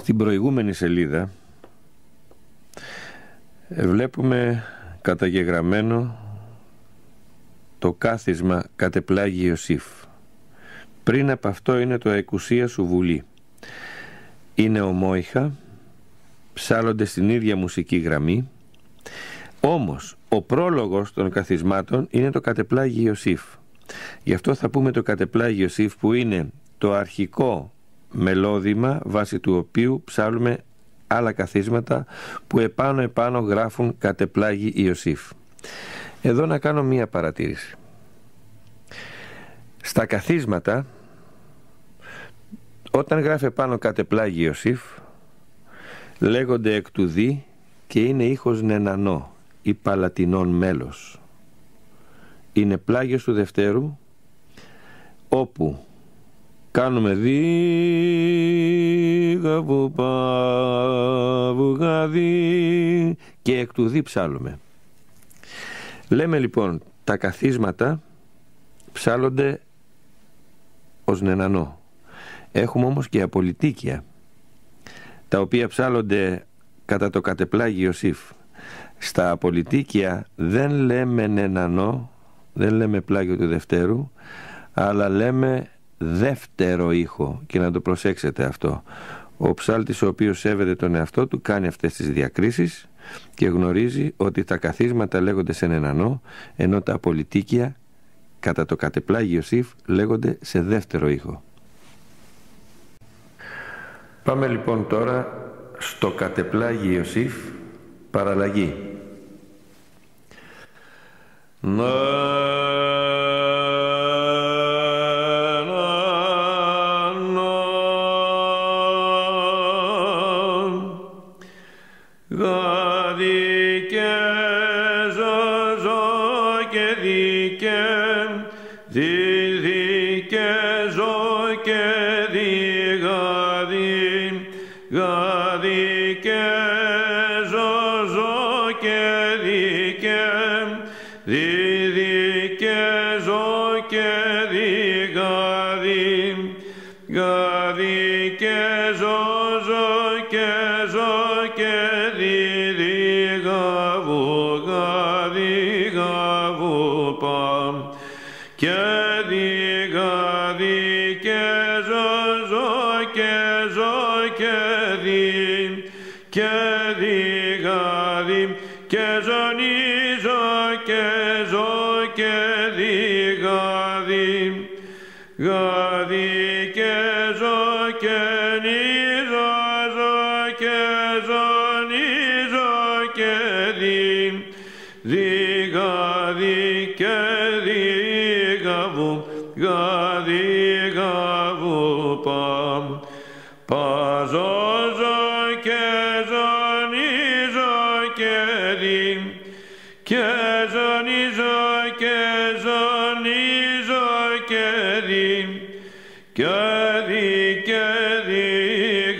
Στην προηγούμενη σελίδα ε, βλέπουμε καταγεγραμμένο το κάθισμα κατεπλάγει Ιωσήφ. Πριν από αυτό είναι το εκουσία σου βουλή. Είναι ομόιχα, ψάλλονται στην ίδια μουσική γραμμή, όμως ο πρόλογος των καθισμάτων είναι το κατεπλάγει Ιωσήφ. Γι' αυτό θα πούμε το κατεπλάγει Ιωσήφ που είναι το αρχικό μελώδημα βάσει του οποίου ψάλουμε άλλα καθίσματα που επάνω επάνω γράφουν κατεπλάγει Ιωσήφ. Εδώ να κάνω μία παρατήρηση. Στα καθίσματα όταν γράφει πάνω κατεπλάγει Ιωσήφ λέγονται εκ του δι και είναι ήχος νενανό ή παλατινών μέλος. Είναι πλάγιος του Δευτέρου όπου κάνουμε δίγα βουγαδί και εκ του δι ψάλλουμε. Λέμε λοιπόν τα καθίσματα ψάλλονται ως νενανό. Έχουμε όμως και απολυτίκια τα οποία ψάλλονται κατά το κατεπλάγιο Ιωσήφ. Στα απολυτίκια δεν λέμε νενανό, δεν λέμε πλάγιο του Δευτέρου, αλλά λέμε δεύτερο ήχο και να το προσέξετε αυτό. Ο ψάλτης ο οποίος σέβεται τον εαυτό του κάνει αυτές τις διακρίσεις και γνωρίζει ότι τα καθίσματα λέγονται σε νενανό ενώ τα απολυτίκια κατά το κατεπλάγιο Ιωσήφ λέγονται σε δεύτερο ήχο. Πάμε λοιπόν τώρα στο κατεπλάγιο Ιωσήφ παραλλαγή. Να και δι γαδί, γαδί και ζω, και δι και, και ζω και δι γαδί, γαδί και ζω, και ζω και γαβού, γαδί γαβού πα και δι και ζω και δίγαδι, γαδί, και ζω και νίζω, ζω και ζω, νίζω και δι, δι γαδί και δι γαβού, γαδί γαβού πα, παζώ ζω και ζω, νίζω και δι, και ζωνίζω και ζωνίζω και δι και δι και δι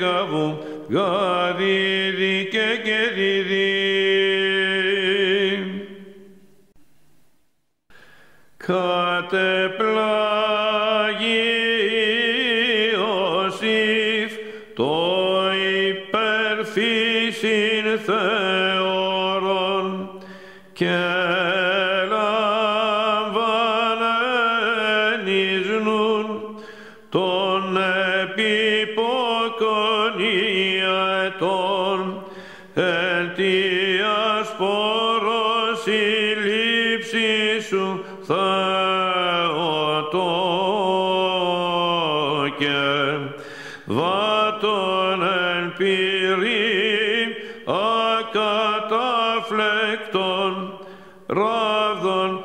γαβού γαδι δι και και δι δι. Κατεπλάγει ο το των επιποκονιατών αιτίας πόρος η λήψη σου Θεότο και βάτων εν πυρή ακαταφλέκτων ράβδων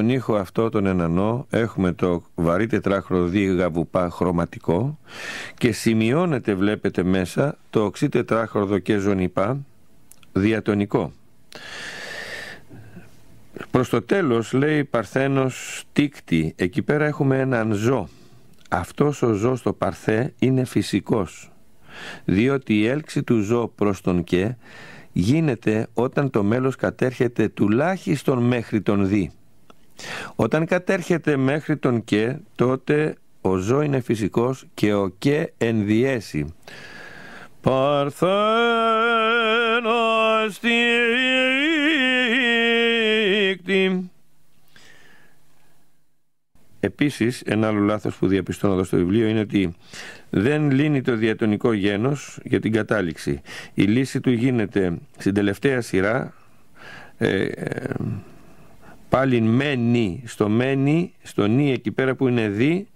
Στον ήχο αυτό τον ενανό έχουμε το βαρύ τετράχρονο δίγα βουπά χρωματικό και σημειώνεται βλέπετε μέσα το οξύ τετράχρονο και ζωνιπά διατονικό. Προς το τέλος λέει Παρθένος τίκτη, εκεί πέρα έχουμε έναν ζώ. Αυτός ο ζώ στο Παρθέ είναι φυσικός, διότι η έλξη του ζώ προς τον και γίνεται όταν το μέλος κατέρχεται τουλάχιστον μέχρι τον δι. Όταν κατέρχεται μέχρι τον και, τότε ο ζώ είναι φυσικός και ο και ενδιέσει. Παρθένα στήκτη. Επίσης, ένα άλλο λάθος που διαπιστώνω εδώ στο βιβλίο είναι ότι δεν λύνει το διατονικό γένος για την κατάληξη. Η λύση του γίνεται στην τελευταία σειρά ε, ε πάλι μένει στο μένει, στο νι εκεί πέρα που είναι δι,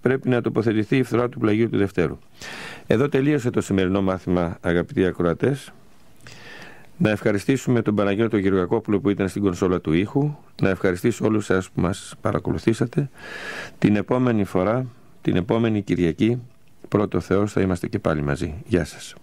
πρέπει να τοποθετηθεί η φθορά του πλαγίου του Δευτέρου. Εδώ τελείωσε το σημερινό μάθημα αγαπητοί ακροατές. Να ευχαριστήσουμε τον Παναγιώτο Γεωργακόπουλο που ήταν στην κονσόλα του ήχου. Να ευχαριστήσω όλους σας που μας παρακολουθήσατε. Την επόμενη φορά, την επόμενη Κυριακή, πρώτο Θεός θα είμαστε και πάλι μαζί. Γεια σας.